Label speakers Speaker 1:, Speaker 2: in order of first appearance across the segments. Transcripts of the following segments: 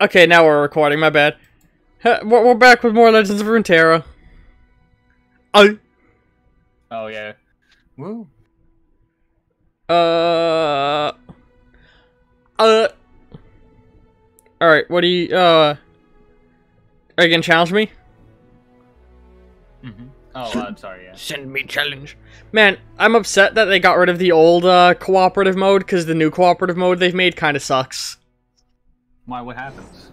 Speaker 1: Okay, now we're recording. My bad. We're we're back with more Legends of Runeterra. Oh,
Speaker 2: Oh yeah. Woo.
Speaker 1: uh, uh. All right. What do you? Uh, are you gonna challenge me?
Speaker 2: hmm Oh, I'm sorry. Yeah.
Speaker 1: Send me challenge. Man, I'm upset that they got rid of the old uh, cooperative mode because the new cooperative mode they've made kind of sucks.
Speaker 2: Why? What happens?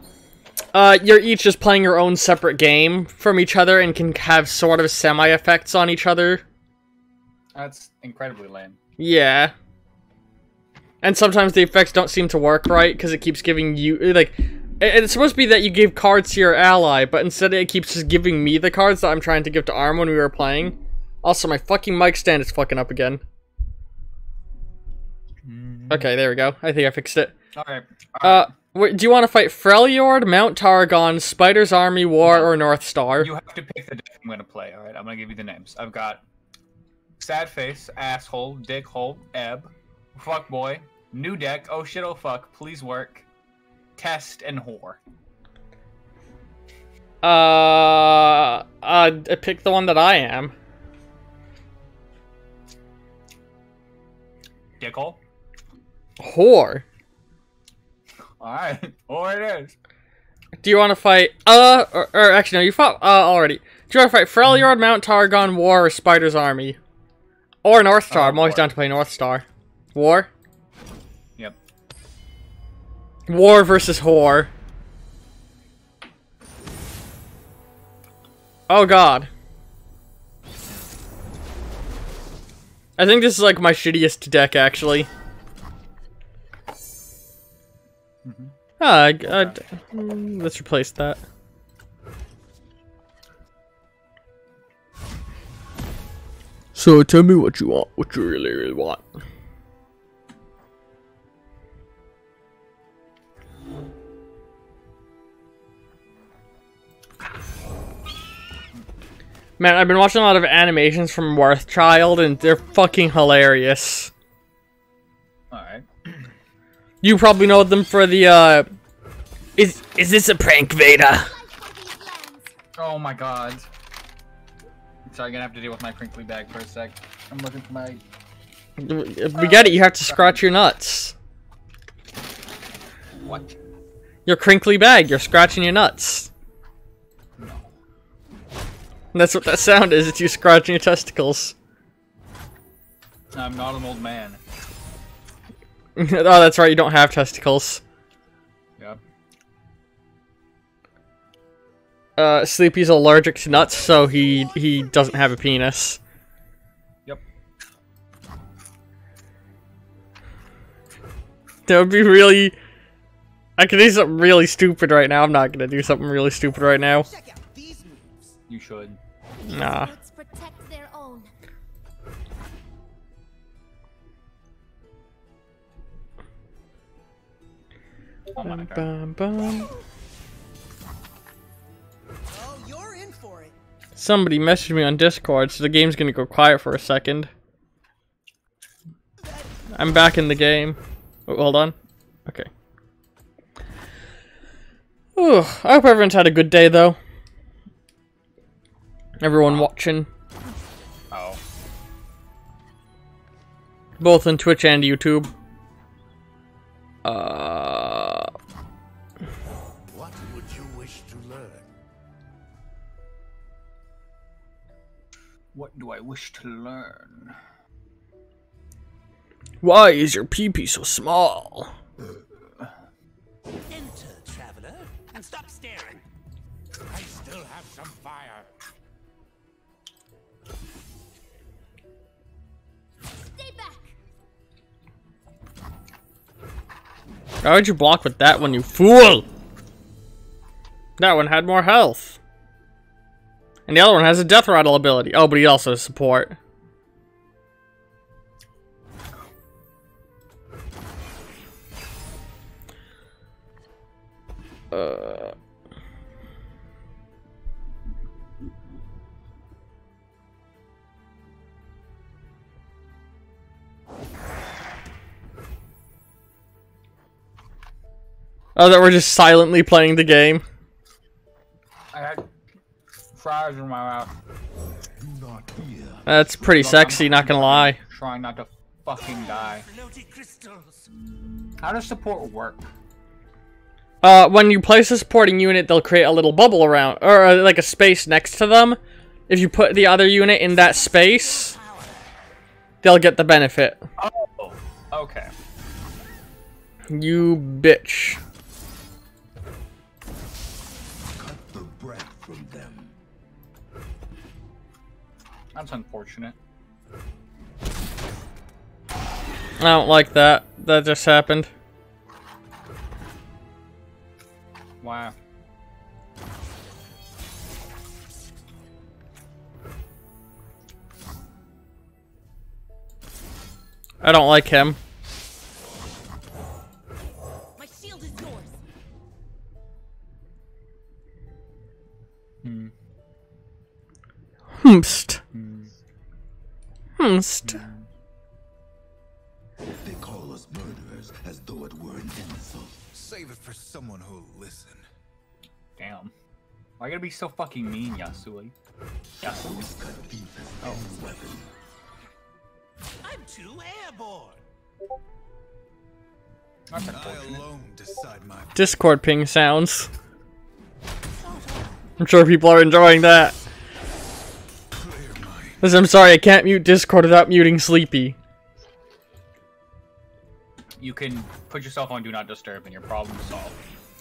Speaker 1: Uh, you're each just playing your own separate game from each other and can have sort of semi effects on each other.
Speaker 2: That's incredibly lame.
Speaker 1: Yeah. And sometimes the effects don't seem to work right because it keeps giving you like it's supposed to be that you give cards to your ally, but instead it keeps just giving me the cards that I'm trying to give to Arm when we were playing. Also, my fucking mic stand is fucking up again. Okay, there we go. I think I fixed it.
Speaker 2: All right.
Speaker 1: Uh, wait, do you want to fight Freljord, Mount Targon, Spider's Army War, or North Star?
Speaker 2: you have to pick the deck I'm gonna play. All right. I'm gonna give you the names. I've got sad face, asshole, dick hole, ebb, fuck boy, new deck. Oh shit. Oh fuck. Please work. Test and whore.
Speaker 1: Uh, uh, pick the one that I am.
Speaker 2: Dick hole.
Speaker 1: Whore.
Speaker 2: All right. Whore it is.
Speaker 1: Do you want to fight? Uh, or, or actually, no, you fought uh already. Do you want to fight Freljord, Mount Targon, War, or Spider's Army, or North Star?
Speaker 2: Uh,
Speaker 1: I'm always
Speaker 2: War.
Speaker 1: down to play North Star. War.
Speaker 2: Yep.
Speaker 1: War versus Whore. Oh God. I think this is like my shittiest deck, actually. Ah, I- I- mm, let's replace that. So tell me what you want, what you really, really want. Man, I've been watching a lot of animations from Worthchild, and they're fucking hilarious.
Speaker 2: All right.
Speaker 1: You probably know them for the, uh... Is, is this a prank, Veda?
Speaker 2: Oh my god. Sorry, I'm gonna have to deal with my crinkly bag for a sec. I'm looking for my.
Speaker 1: We get it, you have to scratch your nuts.
Speaker 2: What?
Speaker 1: Your crinkly bag, you're scratching your nuts.
Speaker 2: No.
Speaker 1: And that's what that sound is, it's you scratching your testicles.
Speaker 2: I'm not an old man.
Speaker 1: oh, that's right, you don't have testicles.
Speaker 2: Yep.
Speaker 1: Uh, Sleepy's allergic to nuts, so he he doesn't have a penis.
Speaker 2: Yep.
Speaker 1: That would be really... I could do something really stupid right now. I'm not gonna do something really stupid right now.
Speaker 3: Check out these moves.
Speaker 2: You should.
Speaker 1: Nah.
Speaker 2: Oh my god.
Speaker 1: Bum, bum.
Speaker 3: Oh, you're in for it.
Speaker 1: Somebody messaged me on Discord, so the game's gonna go quiet for a second. I'm back in the game. Oh, hold on. Okay. Ooh, I hope everyone's had a good day, though. Everyone watching,
Speaker 2: Oh.
Speaker 1: both on Twitch and YouTube. Uh,
Speaker 2: do I wish to learn?
Speaker 1: why is your peepee -pee so small?
Speaker 4: Enter, traveler, and stop staring. I still have some fire.
Speaker 5: Stay back.
Speaker 1: Why would you block with that one, you fool? That one had more health. And the other one has a death rattle ability. Oh, but he also has support. Uh... Oh, that we're just silently playing the game.
Speaker 2: I had fries in my mouth.
Speaker 1: That's pretty sexy, not gonna lie.
Speaker 2: Trying not to fucking die. How does support work?
Speaker 1: Uh, when you place a supporting unit, they'll create a little bubble around, or uh, like a space next to them. If you put the other unit in that space, they'll get the benefit.
Speaker 2: Oh, okay.
Speaker 1: You bitch.
Speaker 2: That's unfortunate.
Speaker 1: I don't like that. That just happened.
Speaker 2: Wow.
Speaker 1: I don't like him.
Speaker 5: My shield is yours.
Speaker 2: Hmm.
Speaker 1: Humst.
Speaker 2: Hmm.
Speaker 1: Humst.
Speaker 6: They call us murderers as though it were an insult.
Speaker 7: Save it for someone who'll listen.
Speaker 2: Damn. Why you gotta be so fucking mean, Yasuo? Yasuo?
Speaker 6: This cut deep as any weapon.
Speaker 4: I'm too airborne.
Speaker 2: That's
Speaker 7: I
Speaker 2: unfortunate.
Speaker 7: alone decide my
Speaker 1: Discord ping sounds. I'm sure people are enjoying that.
Speaker 7: Clear mind.
Speaker 1: Listen, I'm sorry, I can't mute Discord without muting Sleepy.
Speaker 2: You can put yourself on Do Not Disturb and your problem solved.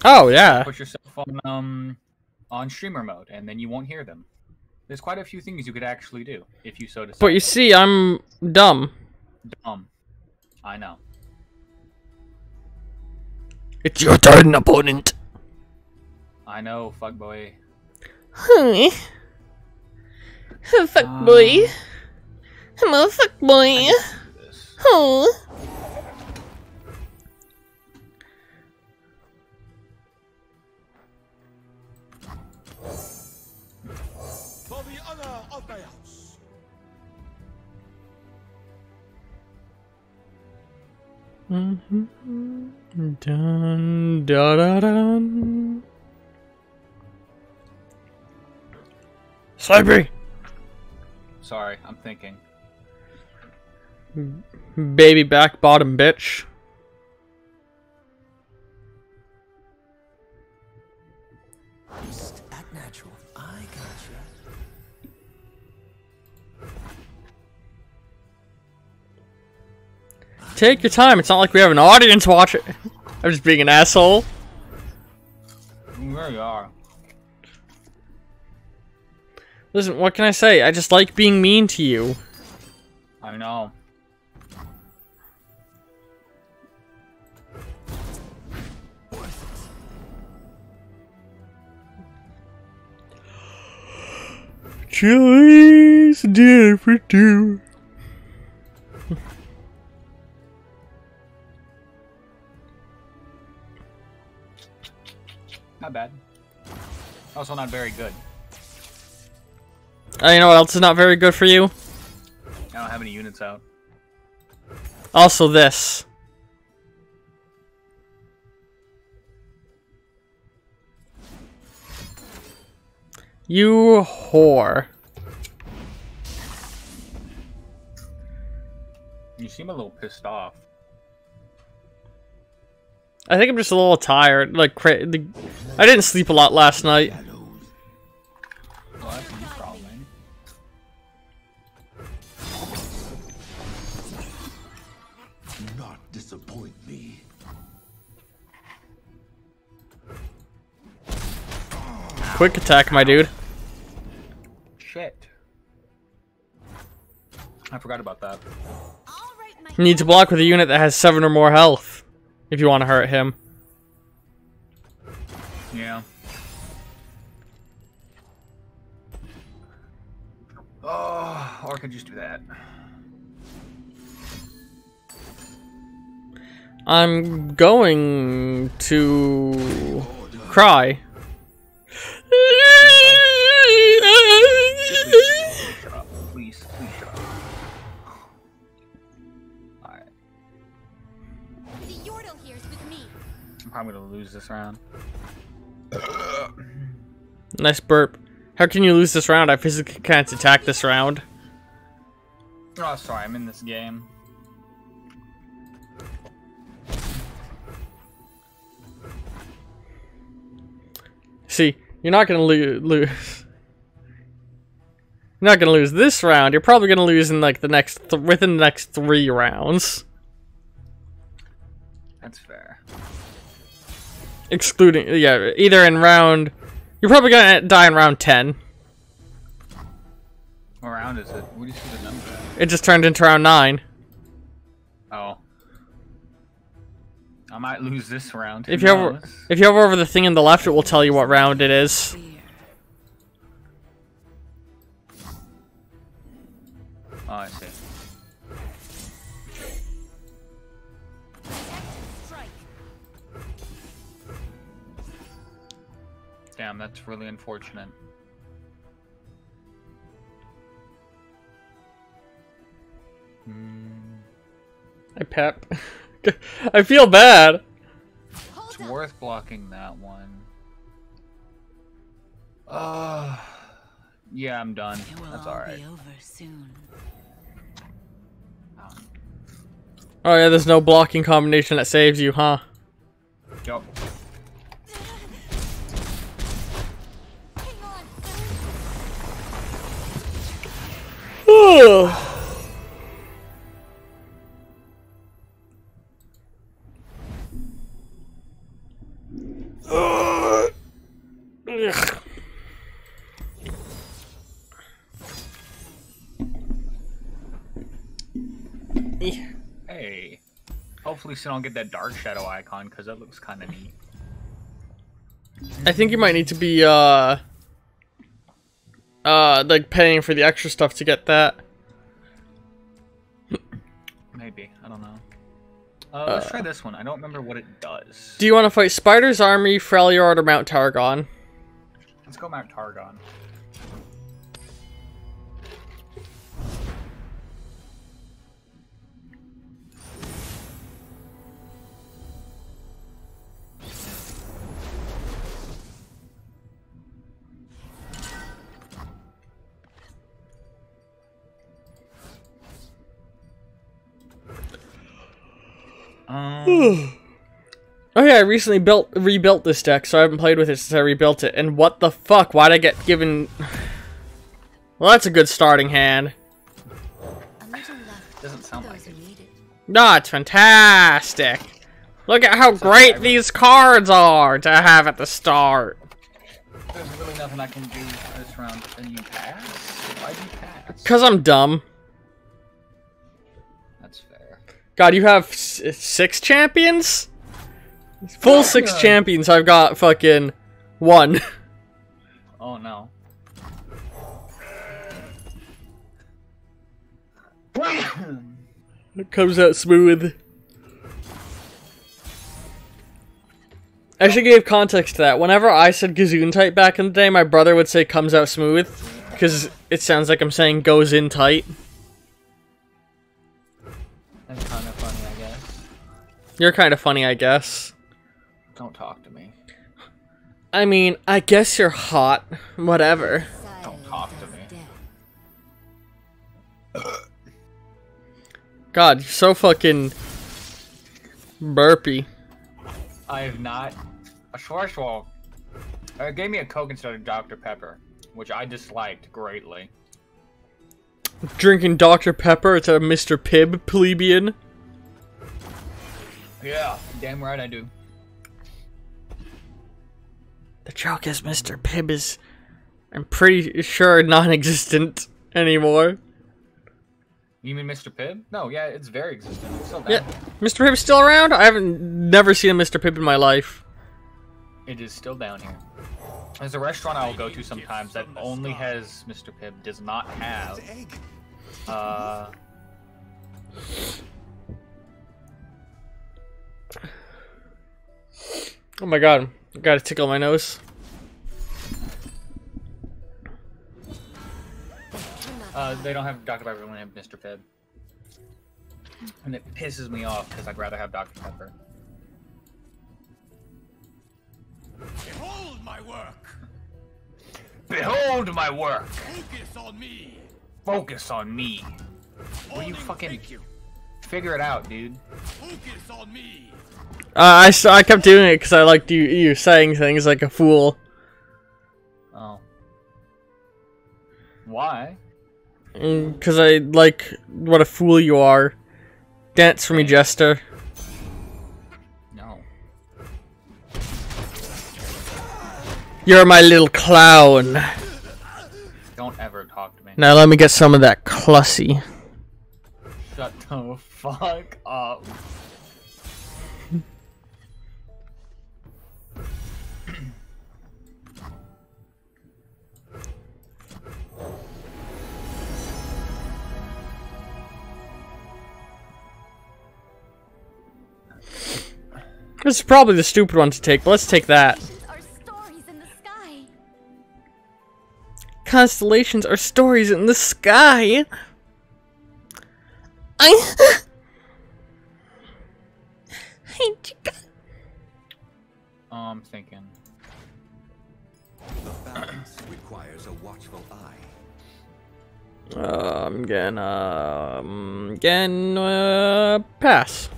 Speaker 1: Oh, yeah.
Speaker 2: Put yourself on um on streamer mode and then you won't hear them. There's quite a few things you could actually do if you so decide.
Speaker 1: But you see, I'm dumb.
Speaker 2: Dumb. I know.
Speaker 1: It's your turn, opponent.
Speaker 2: I know, fuckboy.
Speaker 1: Huh. Fuck
Speaker 2: Um,
Speaker 1: boy. I'm a fuck boy.
Speaker 2: This.
Speaker 1: Oh.
Speaker 4: For the honor of my house. Mhm.
Speaker 1: Dun, da, da, dun. Sleepy.
Speaker 2: Sorry, I'm thinking.
Speaker 1: Baby back bottom bitch.
Speaker 3: Just act natural. I gotcha.
Speaker 1: Take your time. It's not like we have an audience watching. I'm just being an asshole.
Speaker 2: There you are.
Speaker 1: Listen, what can I say? I just like being mean to you.
Speaker 2: I know.
Speaker 1: Chili's dinner for two.
Speaker 2: Not bad. Also not very good.
Speaker 1: Uh, you know what else is not very good for you?
Speaker 2: I don't have any units out.
Speaker 1: Also this. You whore.
Speaker 2: You seem a little pissed off.
Speaker 1: I think I'm just a little tired. Like, cra- the- I didn't sleep a lot last night. Quick attack, my dude.
Speaker 2: Shit. I forgot about that.
Speaker 5: All right, my
Speaker 1: You need to block with a unit that has 7 or more health. If you want to hurt him.
Speaker 2: Yeah. Oh, or I could just do that.
Speaker 1: I'm going to cry.
Speaker 2: I'm probably gonna lose this round.
Speaker 1: Nice burp. How can you lose this round? I physically can't attack this round.
Speaker 2: Oh, sorry, I'm in this game.
Speaker 1: See, you're not gonna lo- lose. You're not gonna lose this round. You're probably gonna lose in like the next th- within the next three rounds,
Speaker 2: That's fair.
Speaker 1: excluding yeah, either in round. You're probably gonna die in round ten.
Speaker 2: What round is it? Where do you see the number? at?
Speaker 1: It just turned into round nine.
Speaker 2: Oh. I might lose this round.
Speaker 1: If you hover, if you hover over the thing in the left, it will tell you what round it is.
Speaker 2: Oh, I see. Damn, that's really unfortunate. Hmm.
Speaker 1: I pep. I feel bad.
Speaker 2: It's worth blocking that one. Uh, yeah, I'm done.
Speaker 5: It will
Speaker 2: That's alright.
Speaker 5: be.
Speaker 1: Oh yeah, there's no blocking combination that saves you, huh?
Speaker 2: Yup.
Speaker 5: Hang
Speaker 2: Soon I'll get that dark shadow icon because that looks kind of neat.
Speaker 1: I think you might need to be uh uh like paying for the extra stuff to get that.
Speaker 2: Maybe. I don't know. Uh, let's try this one. I don't remember what it does.
Speaker 1: Do you want to fight Spider's Army, Freljord, or Mount Targon?
Speaker 2: Let's go Mount Targon. Um,
Speaker 1: Oh yeah, I recently built rebuilt this deck, so I haven't played with it since I rebuilt it. And what the fuck? Why'd I get given? Well, that's a good starting hand.
Speaker 2: Doesn't sound like it.
Speaker 5: it.
Speaker 1: No, it's fantastic. Look at how great these cards are to have at the start.
Speaker 2: There's really nothing I can do this round. And you pass? Why'd you pass?
Speaker 1: Cause I'm dumb. God, you have s- six champions? Full six
Speaker 2: Yeah.
Speaker 1: champions. I've got fucking one.
Speaker 2: Oh no.
Speaker 1: It comes out smooth. I should give context to that. Whenever I said Gazoon tight back in the day, my brother would say comes out smooth. Because it sounds like I'm saying goes in tight.
Speaker 2: That's kind of funny, I guess.
Speaker 1: You're kind of funny, I guess.
Speaker 2: Don't talk to me.
Speaker 1: I mean, I guess you're hot. Whatever.
Speaker 2: Don't talk to me.
Speaker 1: God, you're so fucking burpy.
Speaker 2: I have not. A Schwarzwald uh, gave me a Coke instead of Dr. Pepper, which I disliked greatly.
Speaker 1: Drinking Dr. Pepper to Mr. Pibb, plebeian.
Speaker 2: Yeah, damn right I do.
Speaker 1: The joke is Mr. Pibb is, I'm pretty sure, non-existent anymore.
Speaker 2: You mean Mr. Pibb? No, yeah, it's very existent. It's
Speaker 1: Yeah. Mr. Pibb's still around? I haven't never seen a Mr. Pibb in my life.
Speaker 2: It is still down here. There's a restaurant I will go to sometimes that only has Mr. Pibb, does not have.
Speaker 7: Egg.
Speaker 2: Uh,
Speaker 1: Oh my god, I gotta tickle my nose.
Speaker 2: uh, they don't have Dr. Pepper, they have Mr. Pibb. And it pisses me off because I'd rather have Dr. Pepper. Behold my work! Behold my work!
Speaker 4: Focus on me!
Speaker 2: Focus on me! Will you fucking
Speaker 4: figure
Speaker 2: it out, dude?
Speaker 4: Focus on me!
Speaker 1: Uh, I I kept doing it because I liked you you saying things like a fool.
Speaker 2: Oh. Why?
Speaker 1: Mm, because I like what a fool you are. Dance for me, Jester. You're my little clown.
Speaker 2: Don't ever talk to me.
Speaker 1: Now let me get some of that clussy.
Speaker 2: Shut the fuck up.
Speaker 1: This is probably the stupid one to take, but let's take that. Constellations are stories in the sky. I.
Speaker 2: Oh, I'm thinking.
Speaker 7: The balance requires a watchful eye.
Speaker 1: Uh, I'm gonna um, gonna pass.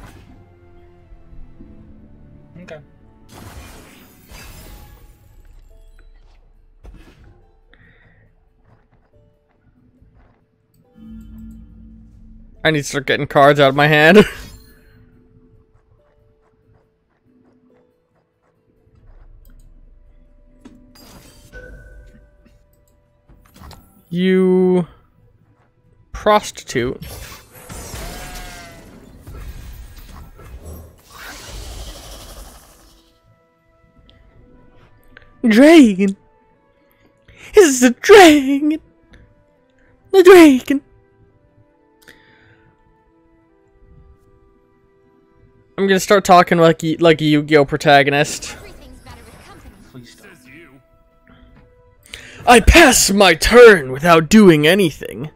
Speaker 1: I need to start getting cards out of my hand. you prostitute. Dragon. This is the dragon. The dragon. I'm gonna start talking like y- like a Yu-Gi-Oh protagonist.
Speaker 5: Everything's better with company.
Speaker 2: Please don't.
Speaker 4: Says you.
Speaker 1: I pass my turn without doing anything.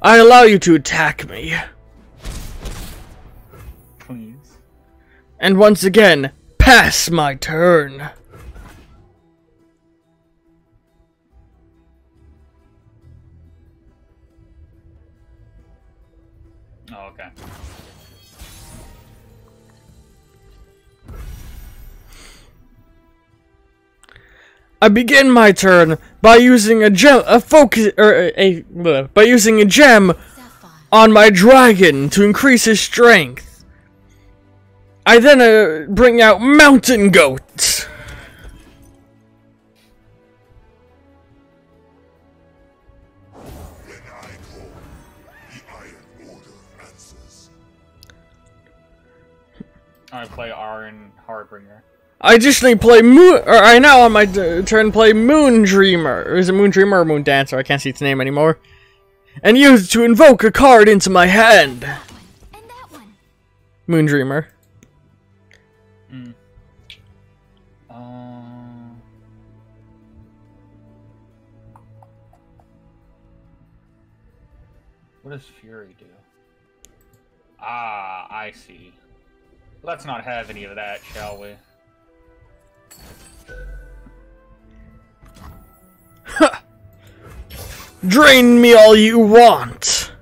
Speaker 1: I allow you to attack me.
Speaker 2: Please.
Speaker 1: And once again, pass my turn. I begin my turn by using a gem, a focus, or a, by using a gem on my dragon to increase his strength. I then uh, bring out mountain goats.
Speaker 6: I play Iron answers.
Speaker 2: I.
Speaker 1: Additionally play Moon, or I now on my turn play Moon Dreamer. Is it Moon Dreamer or Moon Dancer? I can't see its name anymore. And use to invoke a card into my hand. Moon Dreamer.
Speaker 2: Um. What does Fury do? Ah, I see. Let's not have any of that, shall we?
Speaker 1: Drain me all you want.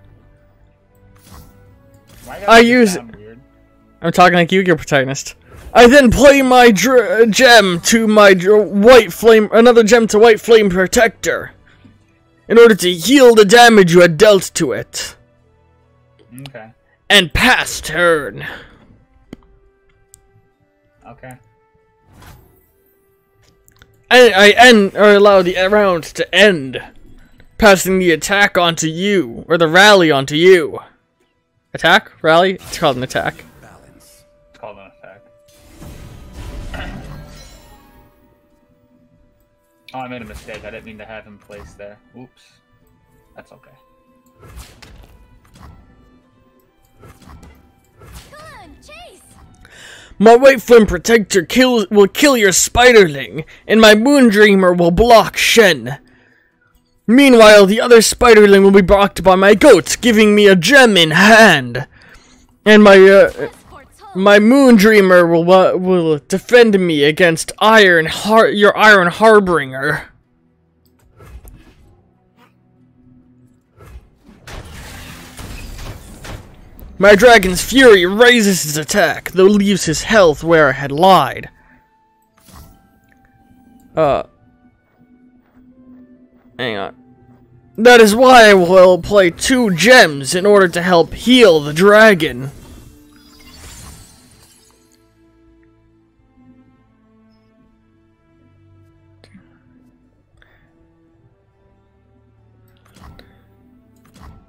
Speaker 2: Why
Speaker 1: I
Speaker 2: gotta make it
Speaker 1: use-
Speaker 2: weird?
Speaker 1: I'm talking like Yu-Gi-Oh protagonist. I then play my dr- uh, gem to my dr- white flame, another gem to white flame protector, in order to heal the damage you had dealt to it,
Speaker 2: Okay.
Speaker 1: and pass turn.
Speaker 2: Okay.
Speaker 1: I, I end or allow the round to end, passing the attack onto you or the rally onto you. Attack, rally. It's called an attack.
Speaker 7: Balance.
Speaker 2: It's called an attack. oh, I made a mistake. I didn't mean to have him placed there. Oops. That's okay.
Speaker 5: Come on, chase.
Speaker 1: My white flame protector kills will kill your spiderling, and my moon dreamer will block Shen. Meanwhile, the other spiderling will be blocked by my goats, giving me a gem in hand. And my uh, My Moon Dreamer will uh, will defend me against Iron Har- your Iron Harbinger. My Dragon's Fury raises his attack, though leaves his health where it had lied. Uh. Hang on. That is why I will play two gems in order to help heal the dragon.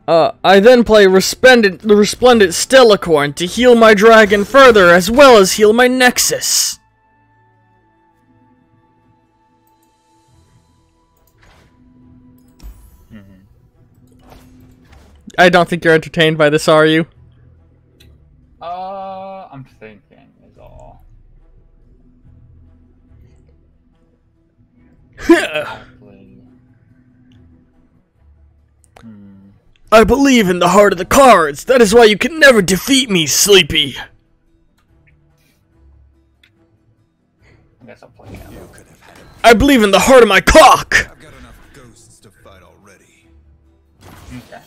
Speaker 1: Uh, I then play Resplendent, the Resplendent Stellacorn to heal my dragon further, as well as heal my Nexus. I don't think you're entertained by this, are you?
Speaker 2: Uh, I'm thinking is all. Exactly. Hmm.
Speaker 1: I believe in the heart of the cards. That is why you can never defeat me, Sleepy.
Speaker 2: I guess I'll play him.
Speaker 7: You could have had it.
Speaker 1: I believe in the heart of my cock.
Speaker 7: I've got enough ghosts to fight already.
Speaker 2: Okay.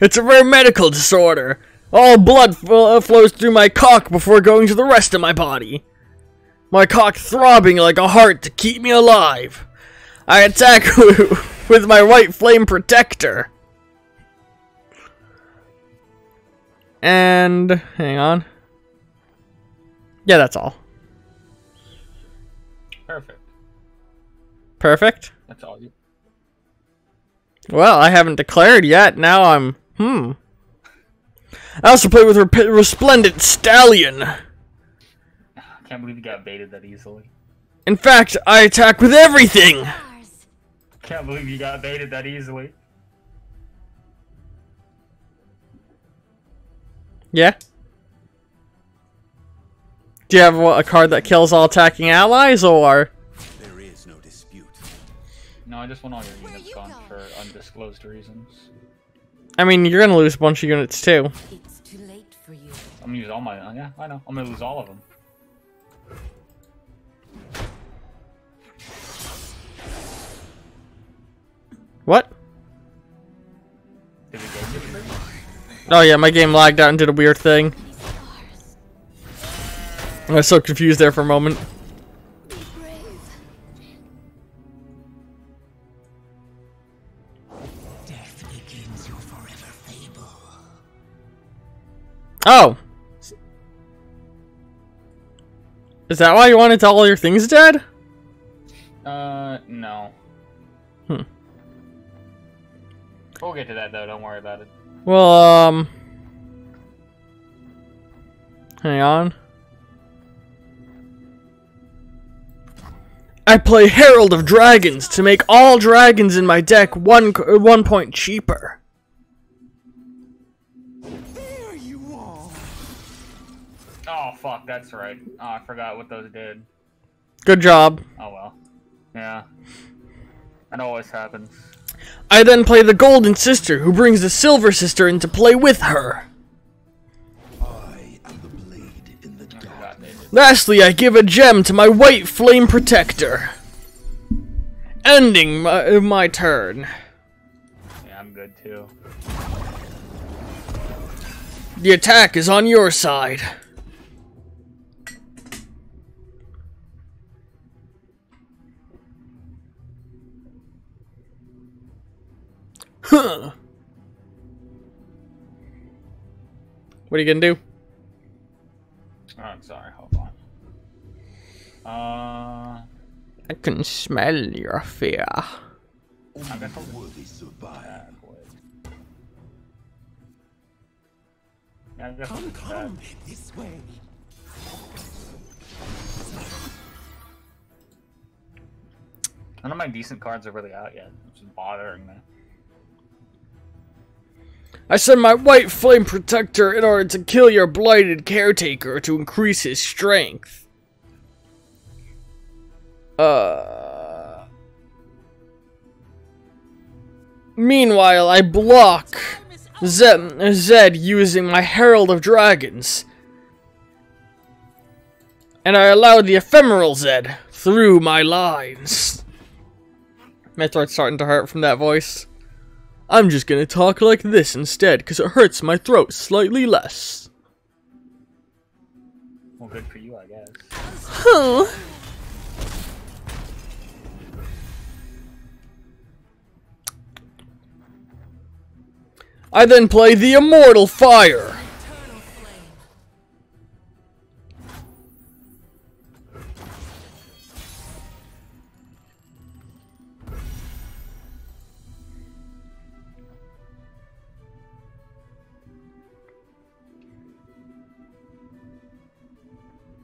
Speaker 1: It's a rare medical disorder. All blood f- uh, flows through my cock before going to the rest of my body. My cock throbbing like a heart to keep me alive. I attack with my white flame protector. And hang on. Yeah, that's all.
Speaker 2: Perfect.
Speaker 1: Perfect.
Speaker 2: That's all you.
Speaker 1: Well, I haven't declared yet. Now I'm hmm. I also play with Rep- Resplendent Stallion.
Speaker 2: I can't believe you got baited that easily.
Speaker 1: In fact, I attack with everything.
Speaker 2: Can't believe you got baited that easily.
Speaker 1: Yeah. Do you have what, a card that kills all attacking allies, or
Speaker 7: There is no dispute.
Speaker 2: No, I just want all your units
Speaker 5: you
Speaker 2: gone
Speaker 5: going?
Speaker 2: for undisclosed reasons.
Speaker 1: I mean, you're gonna lose a bunch of units too.
Speaker 5: It's too late for you.
Speaker 2: I'm gonna use all my. uh, yeah, I know. I'm gonna lose all of them.
Speaker 1: What?
Speaker 2: Did we go?
Speaker 1: Oh yeah, my game lagged out and did a weird thing. I was so confused there for a moment. Oh. Is that why you wanted to all your things dead?
Speaker 2: Uh, no.
Speaker 1: Hmm.
Speaker 2: We'll get to that though. Don't worry about it.
Speaker 1: Well, um. Hang on. I play Herald of Dragons to make all dragons in my deck one one point cheaper.
Speaker 2: Fuck, that's right. Oh, I forgot what those did.
Speaker 1: Good job.
Speaker 2: Oh well. Yeah. That always happens.
Speaker 1: I then play the Golden Sister, who brings the Silver Sister into play with her.
Speaker 6: I am the blade in the dark.
Speaker 2: forgot they did.
Speaker 1: Lastly, I give a gem to my White Flame Protector. Ending my, my turn.
Speaker 2: Yeah, I'm good too.
Speaker 1: The attack is on your side. Huh. What are you gonna do?
Speaker 2: Oh, I'm sorry. Hold on. Uh,
Speaker 1: I can smell your fear.
Speaker 2: I guess I'll
Speaker 6: Worthy survive.
Speaker 2: attack with. Yeah, I
Speaker 3: Come, come, this way.
Speaker 2: None of my decent cards are really out yet, which is bothering me.
Speaker 1: I send my White Flame Protector in order to kill your blighted caretaker to increase his strength. Uh. Meanwhile, I block Zed, Zed using my Herald of Dragons. And I allowed the ephemeral Zed through my lines. My throat's starting to hurt from that voice. I'm just gonna talk like this instead, because it hurts my throat slightly less.
Speaker 2: Well, good for you, I guess.
Speaker 1: Huh. I then play the Immortal Fire.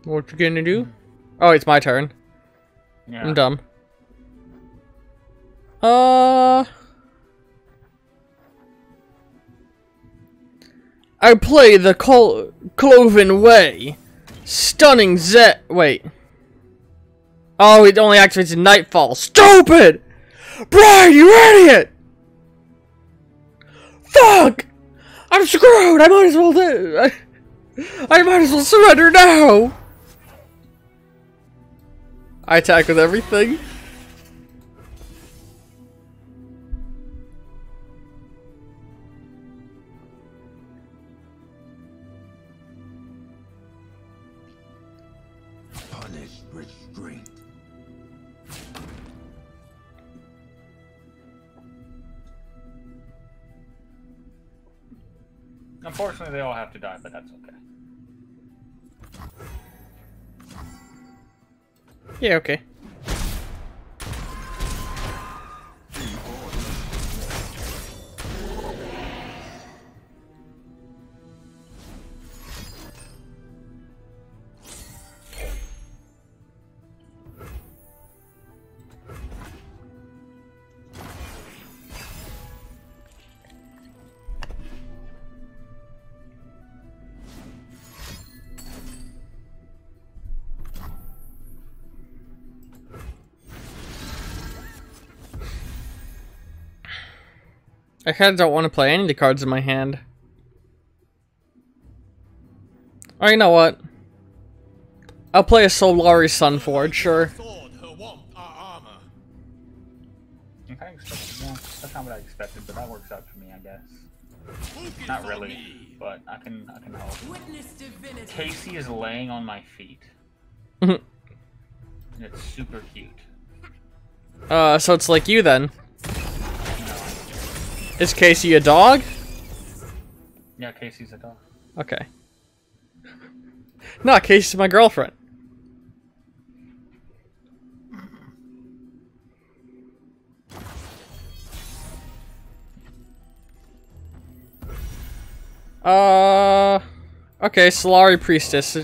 Speaker 1: What you gonna do? Oh, it's my turn.
Speaker 2: Yeah.
Speaker 1: I'm dumb. Uh. I play the Col Cloven Way. Stunning Zed. Wait. Oh, it only activates in Nightfall. Stupid! Brian, you idiot! Fuck! I'm screwed! I might as well do. I, I might as well surrender now! I attack with everything.
Speaker 6: Punish restraint.
Speaker 2: Unfortunately, they all have to die, but that's okay.
Speaker 1: Yeah, okay. I kind of don't want to play any of the cards in my hand. Oh, you know what? I'll play a Solari Sunforge, sure.
Speaker 4: Sword, her womp, our armor.
Speaker 2: I'm kind of expecting, yeah, that's not what I expected, but that works out for me, I guess. Not really, but I can, I can help.
Speaker 5: Witness divinity.
Speaker 2: Casey is laying on my feet.
Speaker 1: Mhm.
Speaker 2: and it's super cute.
Speaker 1: Uh, so it's like you then. Is Casey a dog?
Speaker 2: Yeah, Casey's a dog.
Speaker 1: Okay. no, Casey's my girlfriend. Uh, okay, Solari Priestess.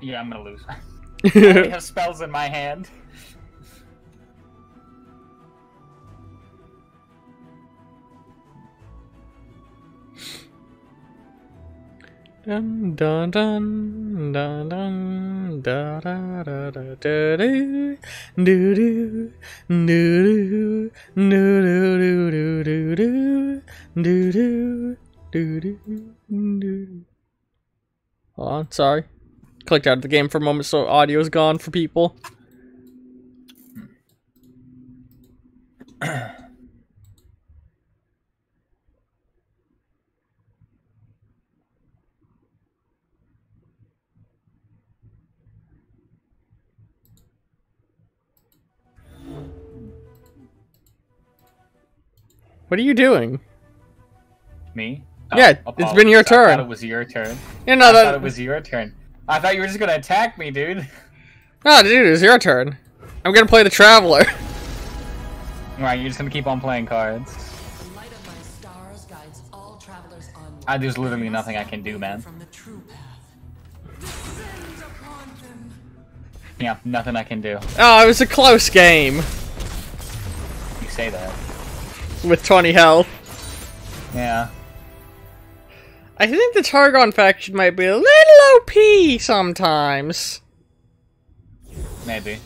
Speaker 2: Yeah, I'm gonna lose. I have spells in my hand.
Speaker 1: Dun dun dun dun dun da da da da da do do do do do do do do do do do do do do do Hold on, sorry. Clicked out of the game for a moment, so audio is gone for people. What are you doing?
Speaker 2: Me?
Speaker 1: Yeah,
Speaker 2: Oh,
Speaker 1: it's oh, been your turn.
Speaker 2: thought it was your turn.
Speaker 1: You know
Speaker 2: I thought
Speaker 1: that.
Speaker 2: it was your turn. I thought you were just gonna attack me, dude.
Speaker 1: No, dude, it's your turn. I'm gonna play the Traveler.
Speaker 2: Right, you're just gonna keep on playing cards.
Speaker 5: The light of my stars guides all travelers onward.
Speaker 2: I, there's literally nothing I can do, man.
Speaker 5: From the true path. Descend upon them.
Speaker 2: Yeah, nothing I can do.
Speaker 1: Oh, it was a close game
Speaker 2: You say that.
Speaker 1: with 20 health.
Speaker 2: Yeah.
Speaker 1: I think the Targon faction might be a little OP sometimes.
Speaker 2: Maybe.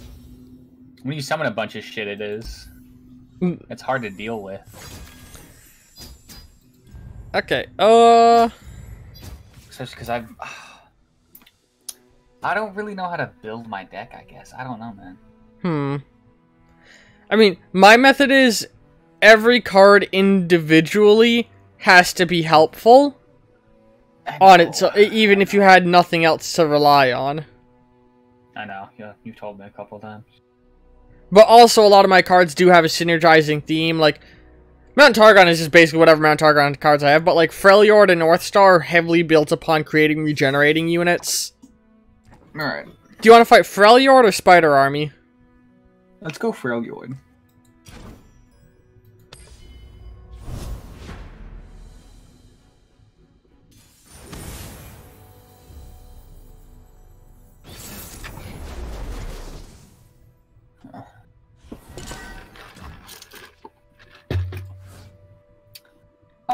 Speaker 2: When you summon a bunch of shit, it is.
Speaker 1: Mm.
Speaker 2: It's hard to deal with.
Speaker 1: Okay, uh...
Speaker 2: Especially because I've. I don't really know how to build my deck, I guess. I don't know, man.
Speaker 1: Hmm. I mean, my method is every card individually has to be helpful on it, so, even if you had nothing else to rely on.
Speaker 2: I know, yeah, you told me a couple times.
Speaker 1: But also, a lot of my cards do have a synergizing theme. Like, Mount Targon is just basically whatever Mount Targon cards I have. But, like, Freljord and Northstar are heavily built upon creating regenerating units.
Speaker 2: Alright,
Speaker 1: Do you want to fight Freljord or Spider Army?
Speaker 2: let's go Freljord.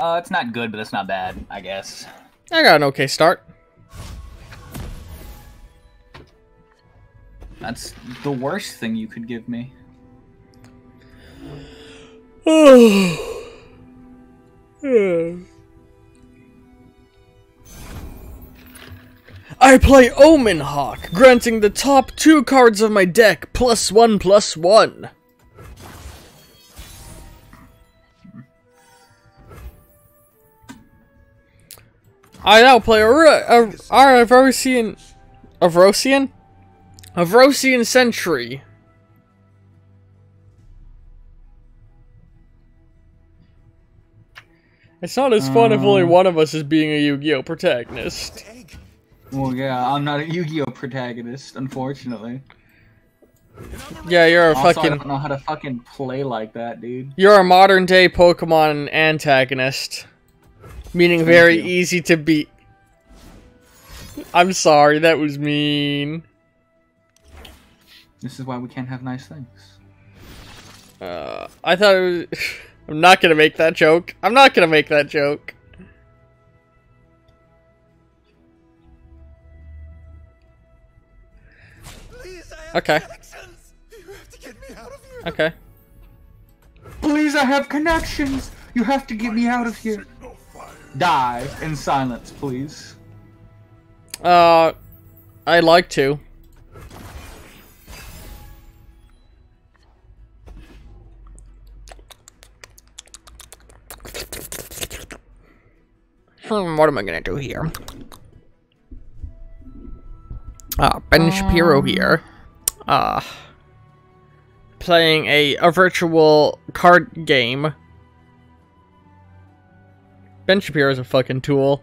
Speaker 2: Uh, it's not good, but it's not bad, I guess.
Speaker 1: I got an okay start.
Speaker 2: That's the worst thing you could give me.
Speaker 1: I play Omen Hawk, granting the top two cards of my deck plus one plus one. I now play a, a, a Avarosan, Avarosan, Avarosan Sentry. It's not as fun if only uh. one of us is being a Yu-Gi-Oh protagonist.
Speaker 2: Well, yeah, I'm not a Yu-Gi-Oh protagonist, unfortunately.
Speaker 1: Yeah, you're a
Speaker 2: Also, I don't know how to fucking play like that, dude.
Speaker 1: You're a modern day Pokemon antagonist. Meaning very easy to beat. I'm sorry, that was mean.
Speaker 2: This is why we can't have nice things.
Speaker 1: Uh, I thought it was. I'm not gonna make that joke. I'm not gonna make that joke.
Speaker 6: Please, I have
Speaker 1: Okay.
Speaker 6: connections. You have to get me out of here.
Speaker 1: Okay.
Speaker 2: Please, I have connections. You have to get me out of here.
Speaker 6: No fire.
Speaker 2: Die in silence, please.
Speaker 1: Uh, I'd like to. Hmm, what am I gonna do here? Ah, Ben Shapiro here. Uh, playing a, a virtual card game. Ben Shapiro's a fucking tool.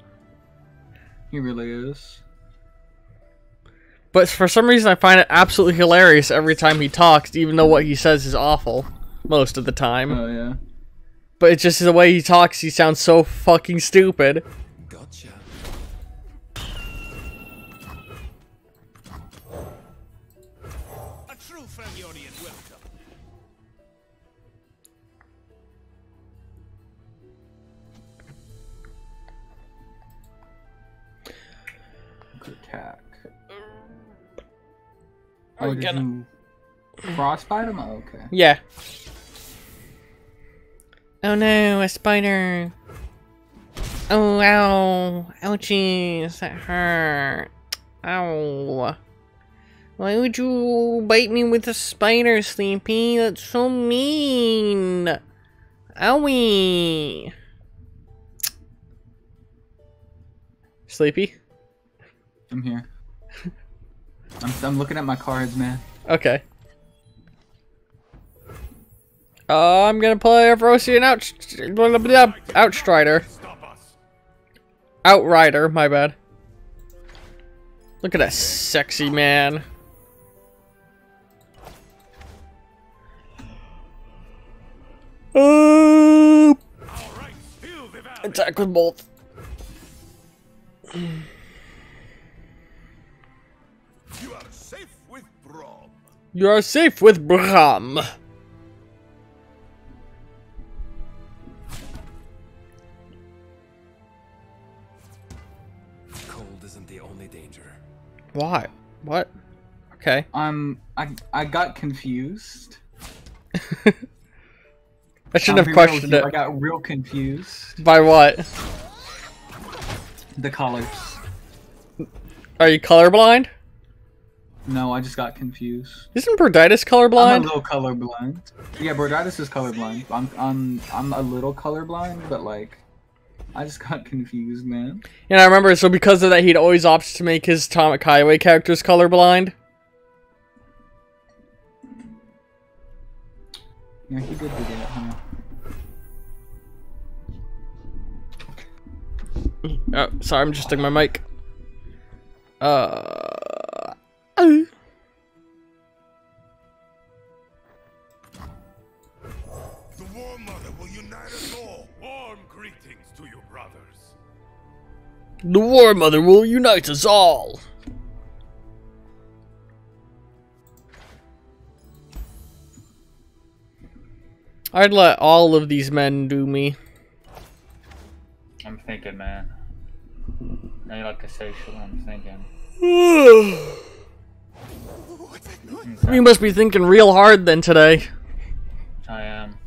Speaker 2: He really is.
Speaker 1: But for some reason, I find it absolutely hilarious every time he talks, even though what he says is awful most of the time.
Speaker 2: Oh yeah.
Speaker 1: But it's just the way he talks, he sounds so fucking stupid.
Speaker 2: Oh,
Speaker 1: we
Speaker 2: did
Speaker 1: gonna-
Speaker 2: you frostbite him? Oh, okay.
Speaker 1: Yeah. Oh no, a spider. Oh, ow. Ouchies, that hurt. Ow. Why would you bite me with a spider, Sleepy? That's so mean. Owie. Sleepy?
Speaker 2: I'm here. I'm, I'm looking at my cards, man.
Speaker 1: Okay. Uh, I'm gonna play Avarosan Out blah, blah, blah, Outstrider. Outrider, my bad. Look at that sexy man. Uh,
Speaker 4: All right, feel the valley.
Speaker 1: attack with both.
Speaker 6: You are safe with
Speaker 1: Braum.
Speaker 8: isn't the only danger.
Speaker 1: Why? What? Okay.
Speaker 2: I'm I I got confused.
Speaker 1: I shouldn't
Speaker 2: I'll
Speaker 1: have
Speaker 2: be real with
Speaker 1: questioned it.
Speaker 2: I got real confused.
Speaker 1: By what?
Speaker 2: The colors.
Speaker 1: Are you colorblind?
Speaker 2: No, I just got confused.
Speaker 1: Isn't Broditis colorblind?
Speaker 2: I'm a little colorblind. Yeah, Borditis is colorblind. I'm I'm I'm a little colorblind, but like, I just got confused, man.
Speaker 1: And I remember, so because of that, he'd always opt to make his Atomic Highway characters colorblind.
Speaker 2: Yeah, he did do that, huh?
Speaker 1: Oh, sorry, I'm just sticking my mic. Uh. Uh.
Speaker 4: The War Mother will unite us all. Warm greetings to you, brothers.
Speaker 1: The War Mother will unite us all. I'd let all of these men do me.
Speaker 2: I'm thinking, man. I like to say shit. I'm thinking.
Speaker 1: You must be thinking real hard then today.
Speaker 2: I am.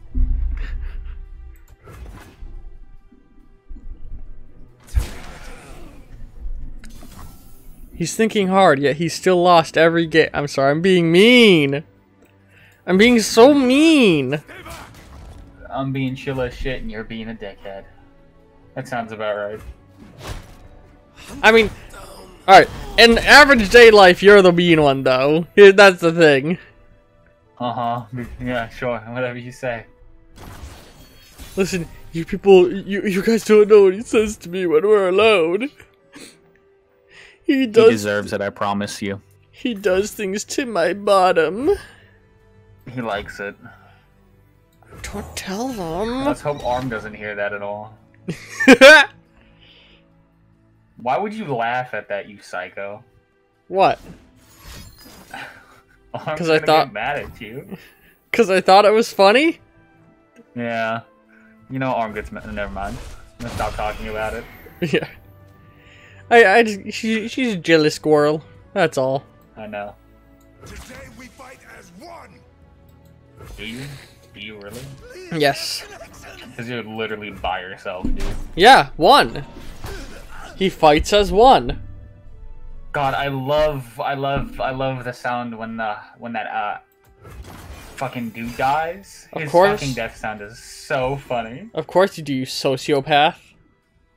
Speaker 1: He's thinking hard, yet he's still lost every game. I'm sorry, I'm being mean. I'm being so mean.
Speaker 2: I'm being chill as shit, and you're being a dickhead. That sounds about right.
Speaker 1: I mean, alright. In average day life, you're the mean one, though. That's the thing.
Speaker 2: Uh huh. Yeah, sure. Whatever you say.
Speaker 1: Listen, you people, you, you guys don't know what he says to me when we're alone. He
Speaker 2: He deserves it. I promise you.
Speaker 1: he does things to my bottom.
Speaker 2: He likes it.
Speaker 1: Don't tell them.
Speaker 2: Let's hope Arm doesn't hear that at all. Why would you laugh at that, you psycho?
Speaker 1: what?
Speaker 2: Arm's
Speaker 1: 'Cause I thought-
Speaker 2: get mad at you.
Speaker 1: Because I thought it was funny?
Speaker 2: Yeah. You know Arm gets mad. Never mind. I'm gonna stop talking about it.
Speaker 1: Yeah. I, I just, she, she's a jealous squirrel. That's all.
Speaker 2: I know.
Speaker 4: Today we fight as one.
Speaker 2: Do you? Do you really?
Speaker 1: Yes.
Speaker 2: Because you're literally by yourself, dude.
Speaker 1: Yeah, one. He fights as one.
Speaker 2: God, I love, I love, I love the sound when the when that uh fucking dude dies.
Speaker 1: Of
Speaker 2: His
Speaker 1: course.
Speaker 2: fucking death sound is so funny.
Speaker 1: Of course you do, you sociopath.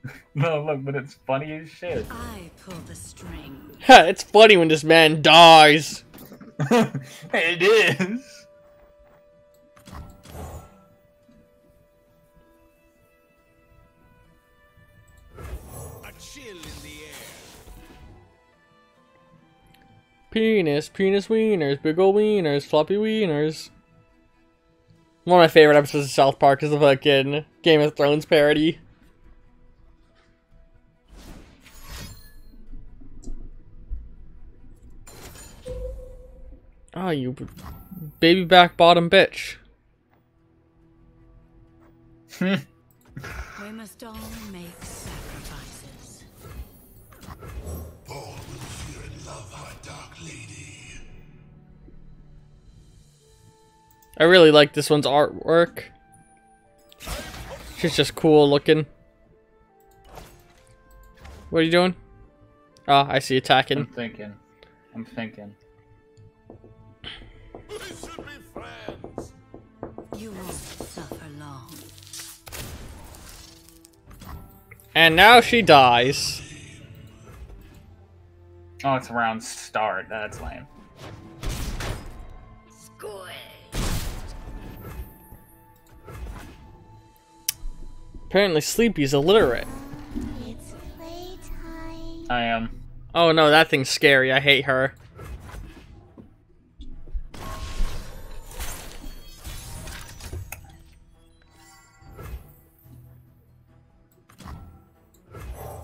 Speaker 2: No, look, but it's funny as shit.
Speaker 5: I pull the string.
Speaker 1: Ha, it's funny when this man dies.
Speaker 2: it is.
Speaker 1: Penis, penis wieners, big ol' wieners, floppy wieners. One of my favorite episodes of South Park is the fucking Game of Thrones parody. Oh, you baby back bottom bitch.
Speaker 5: We must all make sacrifices.
Speaker 1: I really like this one's artwork. She's just cool looking. What are you doing? Ah, I see attacking.
Speaker 2: I'm thinking. I'm thinking.
Speaker 4: We should be friends.
Speaker 5: You won't suffer long.
Speaker 1: And now she dies.
Speaker 2: Oh, it's a round start. That's lame.
Speaker 1: Apparently Sleepy's illiterate.
Speaker 9: It's playtime.
Speaker 2: I am.
Speaker 1: Oh no, that thing's scary. I hate her.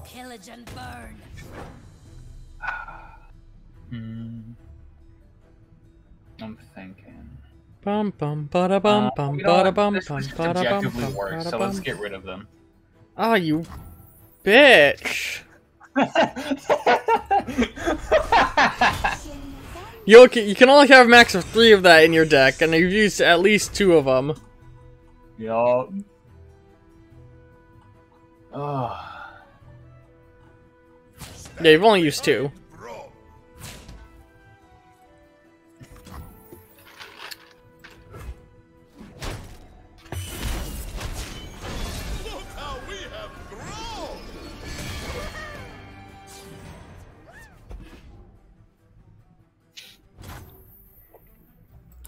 Speaker 5: Pillage and burn.
Speaker 2: Hmm.
Speaker 1: Bum bum bada bum
Speaker 2: uh,
Speaker 1: bum bada bum bum bada bum bum
Speaker 2: worse, so let's get rid of them.
Speaker 1: Ah, oh, you bitch! you you can only have max of three of that in your deck, and you've used at least two of them.
Speaker 2: Yup. Oh.
Speaker 1: Yeah, you've only used two.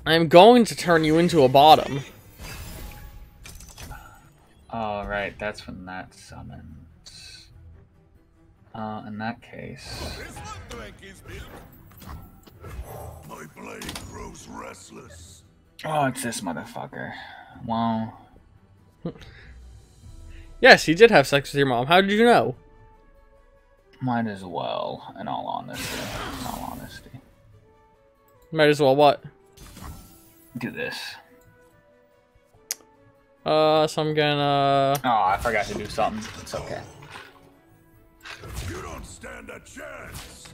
Speaker 1: I'm going to turn you into a bottom.
Speaker 2: Oh, right, that's when that summons. Uh, in that case.
Speaker 4: This one drink is built. My blade grows restless.
Speaker 2: Oh, it's this motherfucker. Well,
Speaker 1: Yes, he did have sex with your mom. How did you know?
Speaker 2: might as well, in all honesty. In all honesty.
Speaker 1: Might as well what?
Speaker 2: Do this.
Speaker 1: Uh, so I'm gonna...
Speaker 2: Oh, I forgot to do something. It's okay.
Speaker 4: You don't stand a chance.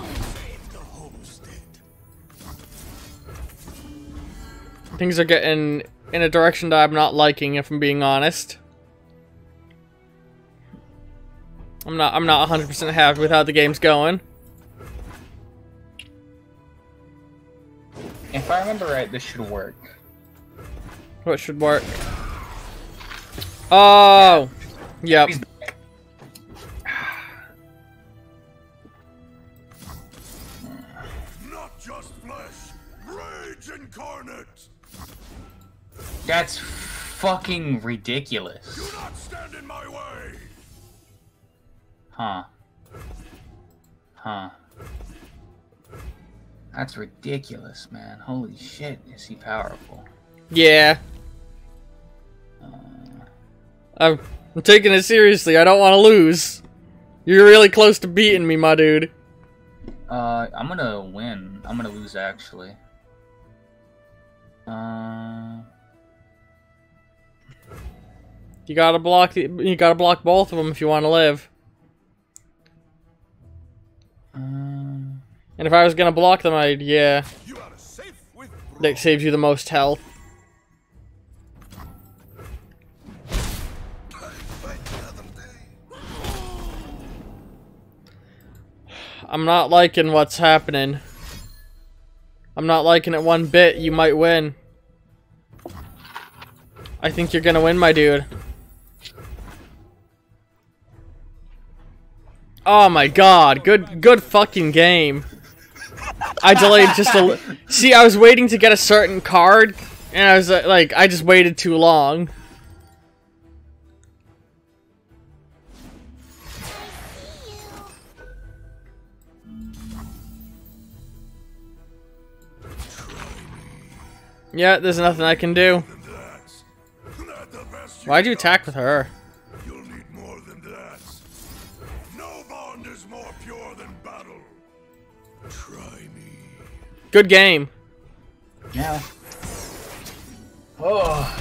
Speaker 4: Save the homestead.
Speaker 1: Things are getting in a direction that I'm not liking, if I'm being honest. I'm not. I'm not 100% happy with how the game's going.
Speaker 2: If I remember right, this should work.
Speaker 1: What should work? Oh, yep.
Speaker 4: Not just flesh, rage incarnate.
Speaker 2: That's fucking ridiculous. Huh. Huh. That's ridiculous, man. Holy shit, is he powerful.
Speaker 1: Yeah. I'm, I'm taking it seriously. I don't want to lose. You're really close to beating me, my dude.
Speaker 2: Uh, I'm gonna win. I'm gonna lose, actually. Uh,
Speaker 1: You gotta block. The, you gotta block both of them if you want to live. And if I was gonna block them, I'd yeah.
Speaker 4: You are safe with
Speaker 1: That saves you the most health.
Speaker 6: Fight another day.
Speaker 1: I'm not liking what's happening. I'm not liking it one bit. You might win. I think you're gonna win, my dude. Oh my god, good good fucking game. I delayed just a See, I was waiting to get a certain card and I was uh, like I just waited too long. Yeah, there's nothing I can do.
Speaker 4: than that. Not the best
Speaker 1: Why'd you attack with her? Good game.
Speaker 2: yeah. Oh,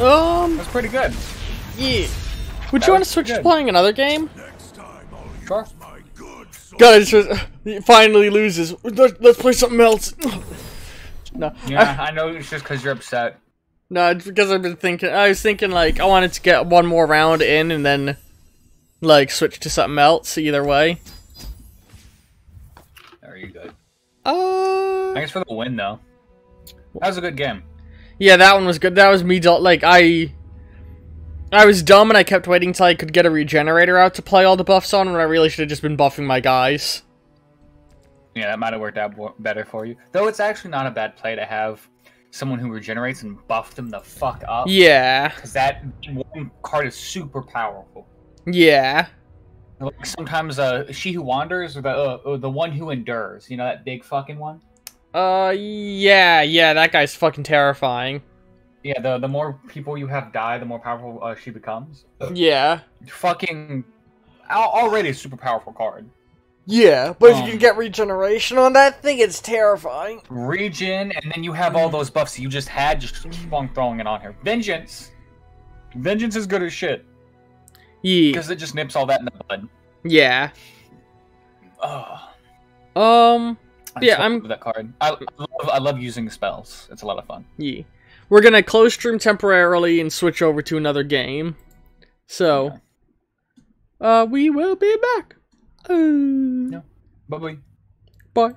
Speaker 1: Um,
Speaker 2: that's pretty good.
Speaker 1: yeah. Would
Speaker 2: That
Speaker 1: you want to
Speaker 2: was
Speaker 1: switch to playing another game?
Speaker 4: Next time I'll
Speaker 2: Sure.
Speaker 4: my good sword.
Speaker 1: God, it's just, he finally loses. Let's, let's play something else. no,
Speaker 2: Yeah, I know it's just because you're upset.
Speaker 1: no, it's because I've been thinking. I was thinking like I wanted to get one more round in and then like switch to something else. Either way.
Speaker 2: Good?
Speaker 1: Uh,
Speaker 2: Thanks for the win, though. That was a good game.
Speaker 1: yeah, that one was good. That was me. Like I, I was dumb and I kept waiting till I could get a regenerator out to play all the buffs on when I really should have just been buffing my guys.
Speaker 2: Yeah, that might have worked out better for you. Though it's actually not a bad play to have someone who regenerates and buff them the fuck up.
Speaker 1: Yeah,
Speaker 2: Because that one card is super powerful.
Speaker 1: yeah.
Speaker 2: Like sometimes, uh, she who wanders or the uh, the one who endures. You know that big fucking one.
Speaker 1: Uh, yeah, yeah, that guy's fucking terrifying.
Speaker 2: Yeah, the the more people you have die, the more powerful uh, she becomes.
Speaker 1: Yeah.
Speaker 2: Fucking already a super powerful card.
Speaker 1: Yeah, but if you
Speaker 2: Um,
Speaker 1: can get regeneration on that thing, it's terrifying.
Speaker 2: Regen, and then you have all those buffs you just had. Just keep on throwing it on here. Vengeance. Vengeance is good as shit
Speaker 1: Yeah.
Speaker 2: because it just nips all that in the bud.
Speaker 1: Yeah.
Speaker 2: Oh,
Speaker 1: Um.
Speaker 2: I'm
Speaker 1: Yeah, I'm-
Speaker 2: that card. I love, I love using spells. It's a lot of fun.
Speaker 1: Yeah. We're gonna close stream temporarily and switch over to another game. So, uh, we will be back. Uh,
Speaker 2: Yeah. Bye bye.
Speaker 1: Bye.